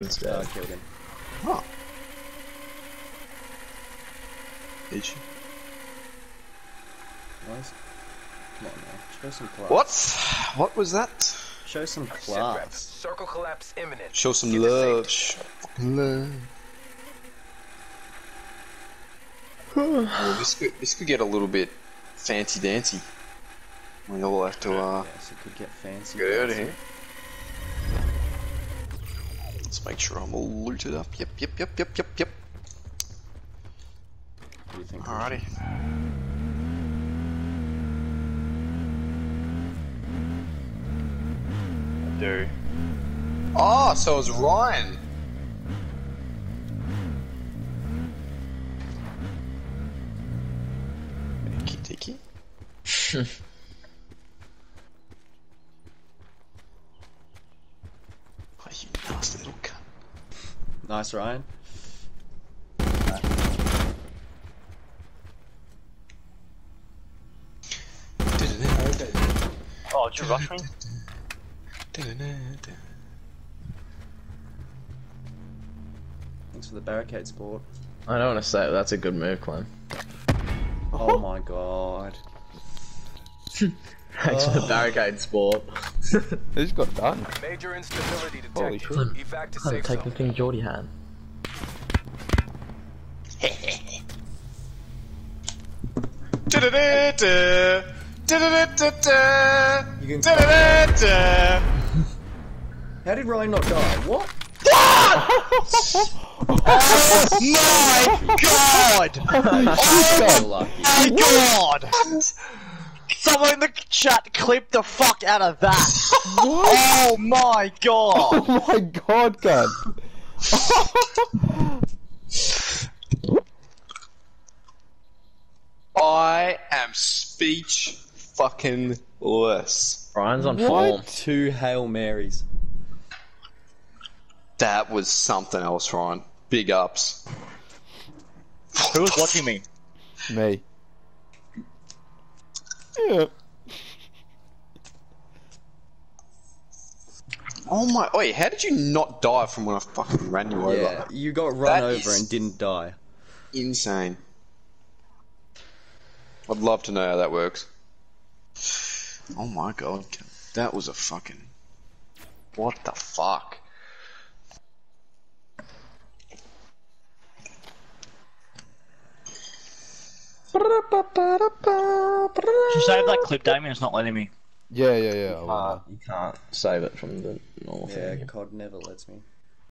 instead. I killed him. Oh. Did you? Nice. Come on now. Show some class. What? What was that? Show some Sit class. Circle collapse imminent. Show some Get love. safety. Fucking love. oh, this could this could get a little bit fancy dancy. We all have to uh Yes, it could get fancy. get out of here. Let's make sure I'm all looted up. Yep, yep, yep, yep, yep, yep. What do you think? Alrighty. I do. Oh, so it was Ryan. Tiki tiki. Oh, you nasty little cunt. Nice, Ryan. Oh, did you rush me? Thanks for the barricade sport. I don't want to say it, that's a good move, Clem. Oh my god. Thanks for the oh. barricade sport. They just got done. Major instability Holy shit. Evac to Clem, safe take the thing Geordie had. How did Ryan not die? What? oh My God! So oh lucky. My God! Someone in the chat clip the fuck out of that! oh my God! Oh my god, God. I am speech fucking less. Ryan's on What? form. Two Hail Marys. That was something else, Ryan. Big ups. Who was watching me? Me. Yeah. Oh my! Wait, how did you not die from when I fucking ran you Yeah, over? you got run That over and didn't die. Insane. I'd love to know how that works. Oh my god, that was a fucking. What the fuck? Should save that clip, Damian. It's not letting me. Yeah, yeah, yeah. I will. Uh, you can't save it from the normal Yeah, thing. COD never lets me.